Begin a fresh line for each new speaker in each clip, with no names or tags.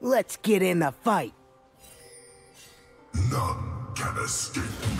Let's get in the fight.
None can escape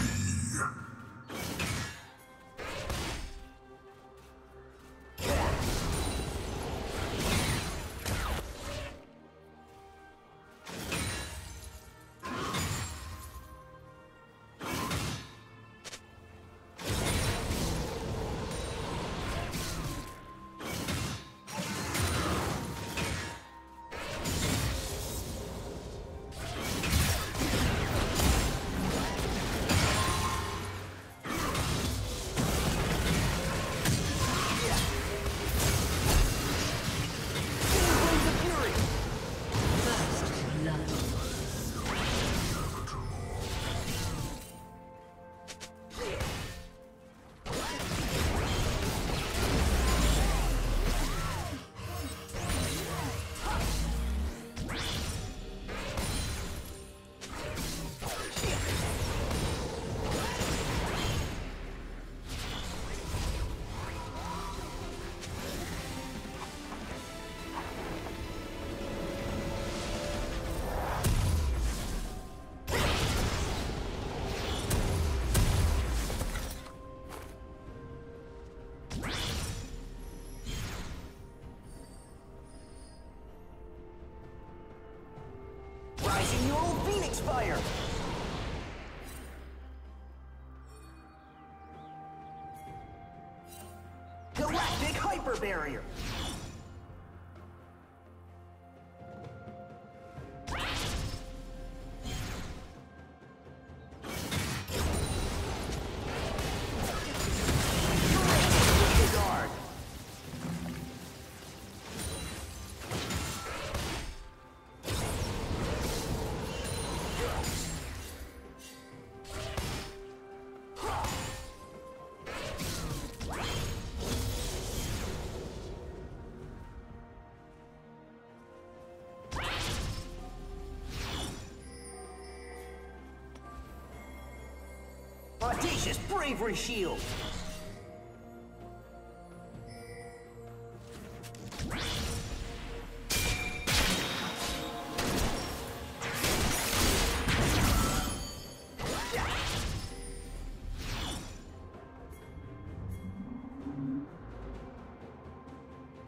Fire! Galactic Hyper Barrier! Bravery Shield!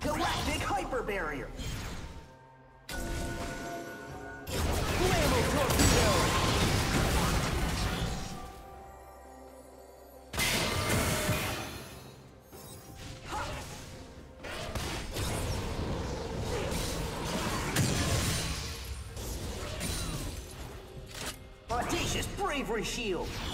Galactic Hyper Barrier! Bravery Shield!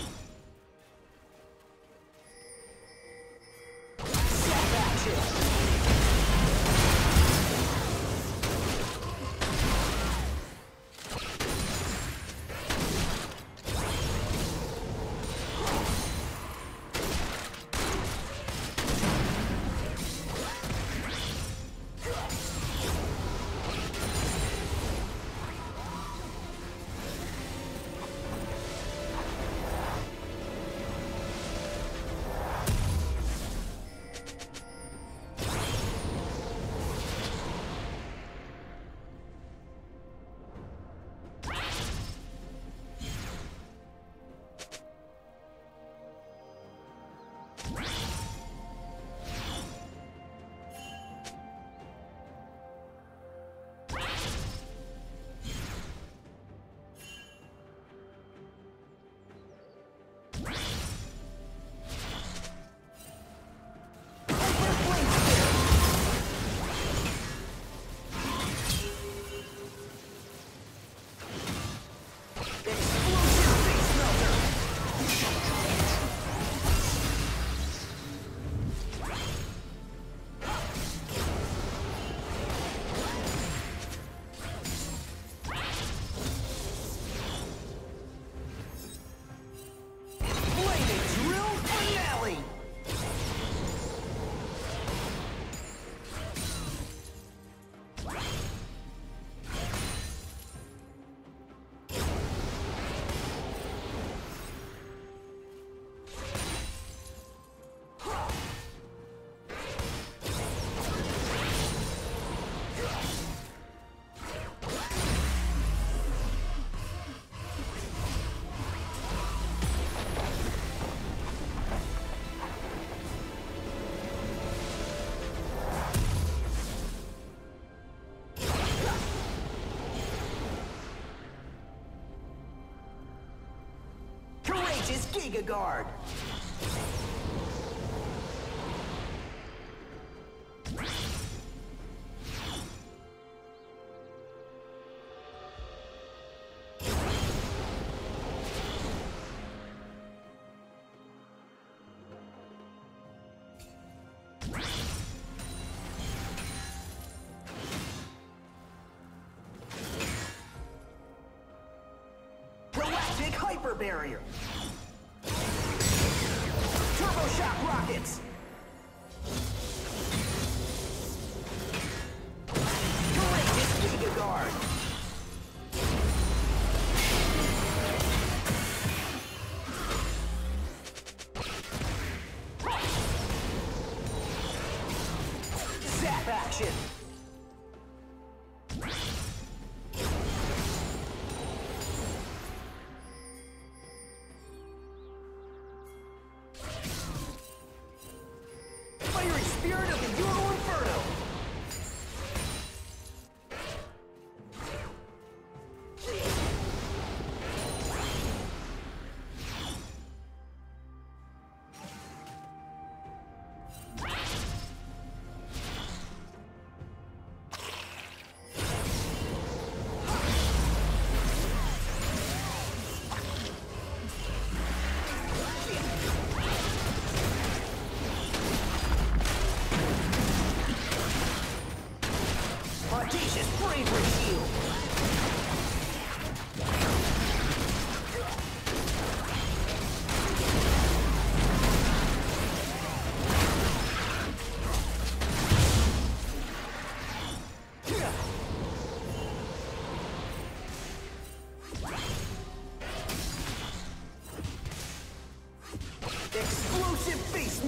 Giga Guard! Hyper Barrier! Shock Rockets!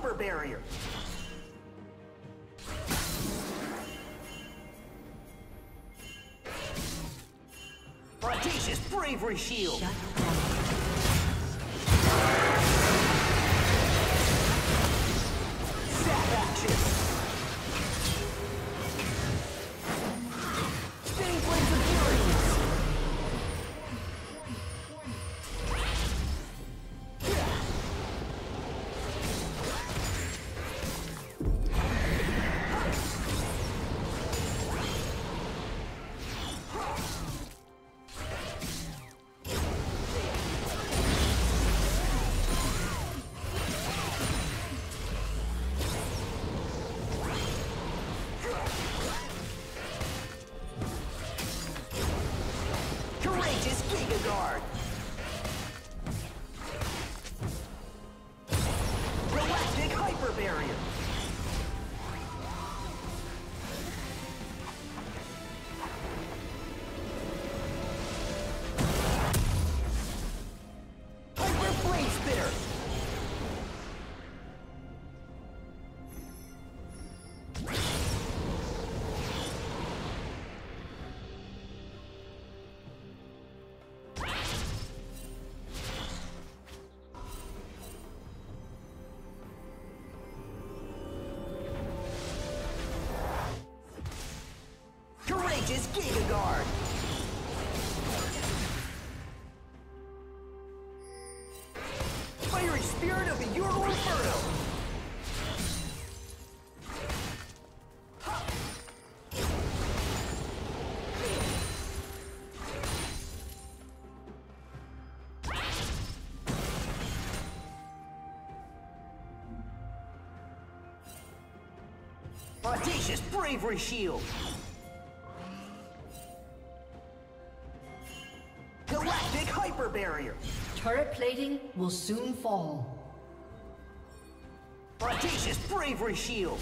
Hyper Barrier! Bravery Shield! Courageous Giga Guard. Fiery Spirit of the Euro Inferno. Audacious Bravery Shield.
Turret plating will soon fall.
Audacious Bravery Shield.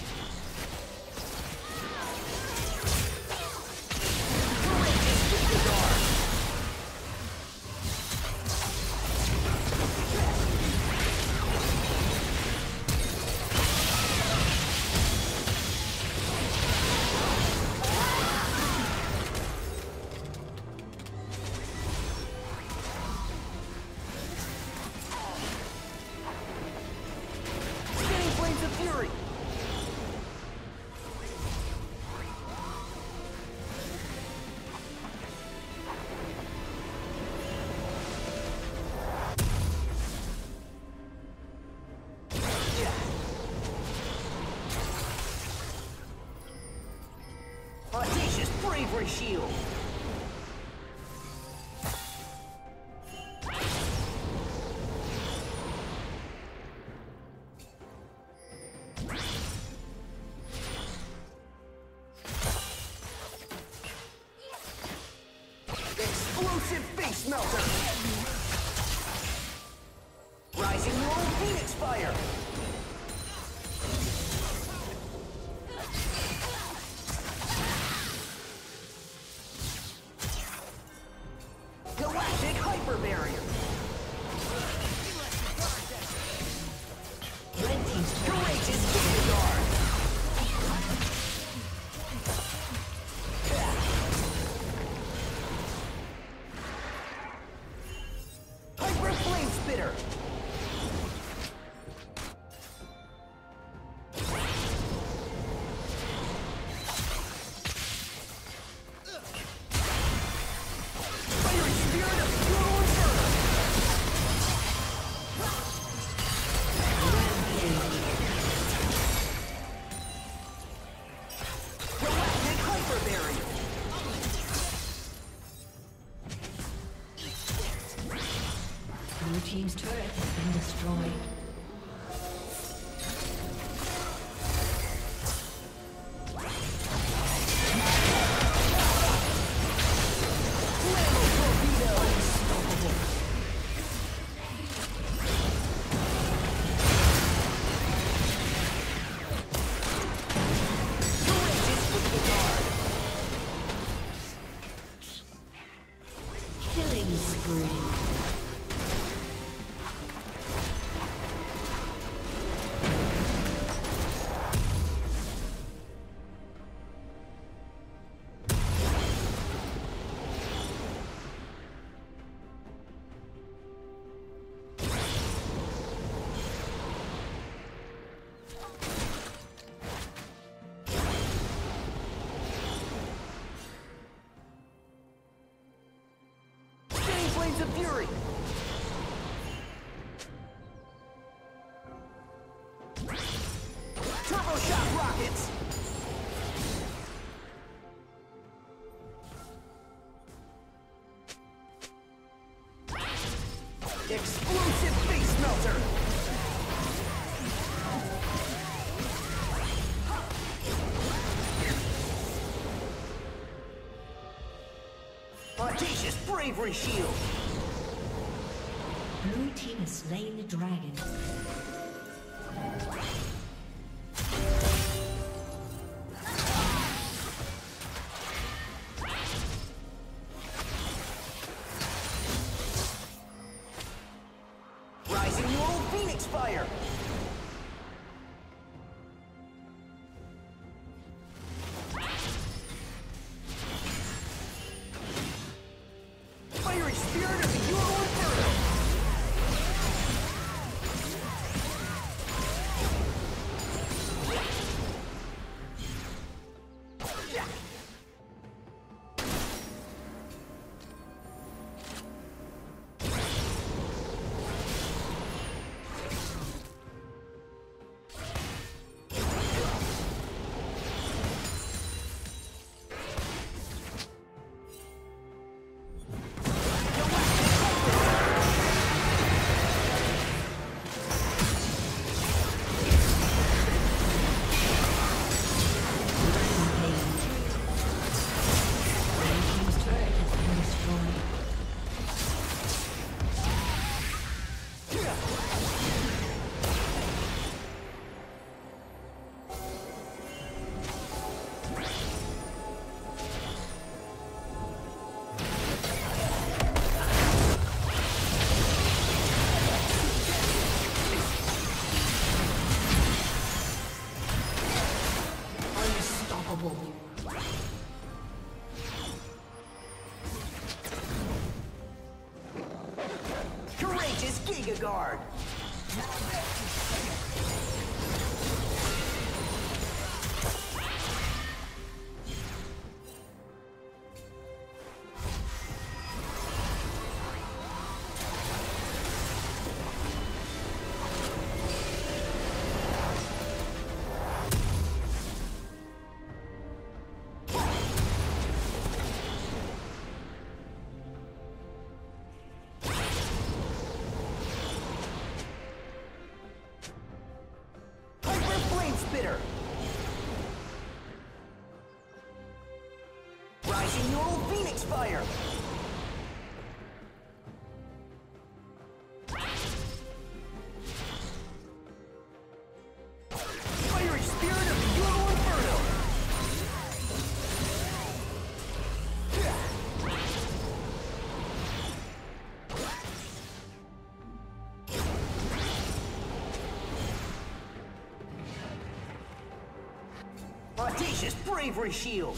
Bravery Shield. Explosive Face Melter. Explosive Face Melter. Audacious bravery shield.
Blue team has slain the dragon.
Phoenix Fire. Fiery Spirit of the Inferno. Audacious Bravery Shield.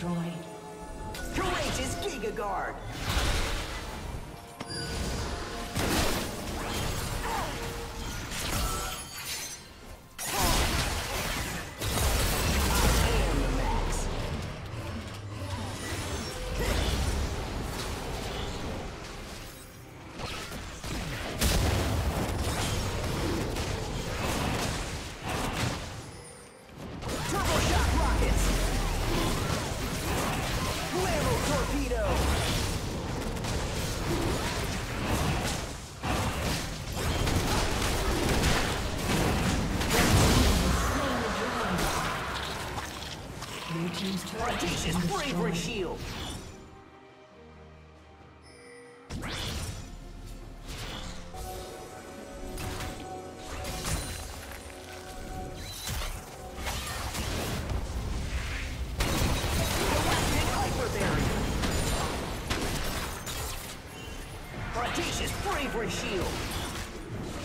Destroyed.
Courageous Giga Guard! Bravery shield. Audacious bravery shield.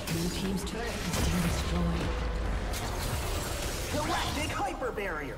Blue team's turret has been destroyed.
Galactic hyper barrier.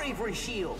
Bravery shield.